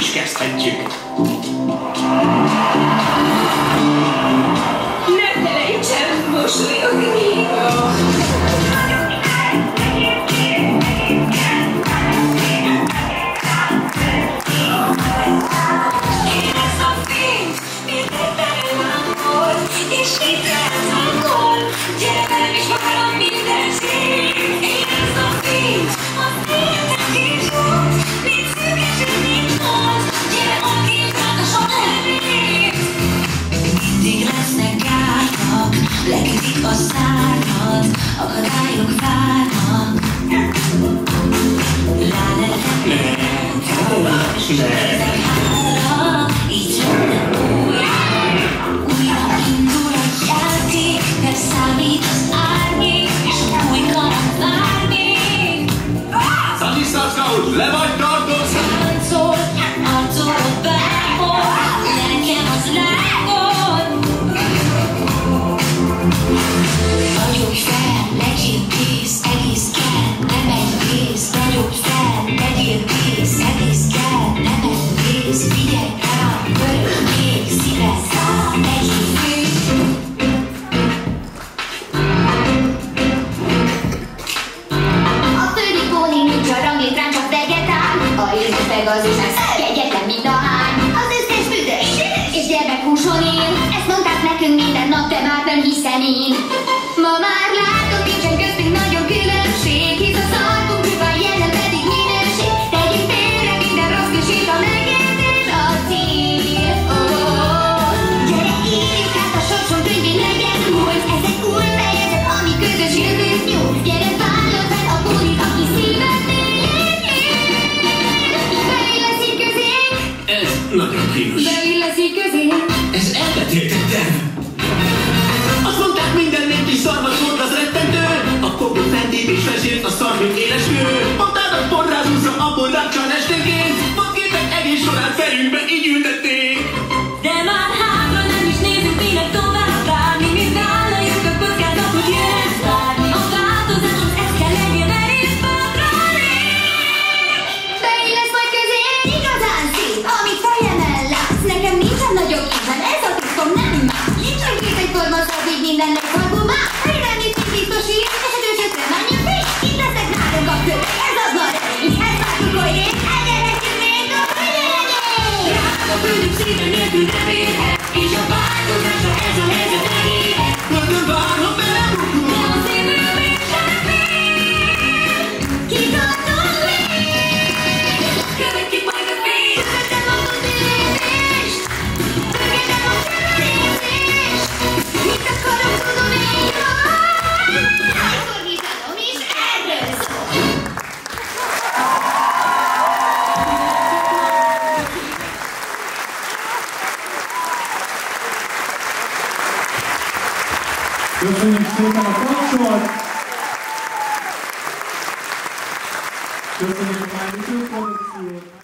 Üç dersten çıktı. Löpele içer you. a szárhat, akadályok várnak. Lálelet, és ezek az is lesz. Egyetem mind a hány, az összes büdös, és gyermekhúson él. Ezt mondták nekünk minden nap, de már nem hiszem én. Ma már lát. Eu Wir fühlen uns später nach Frankfurt. Wir sind in meinem Mikrofon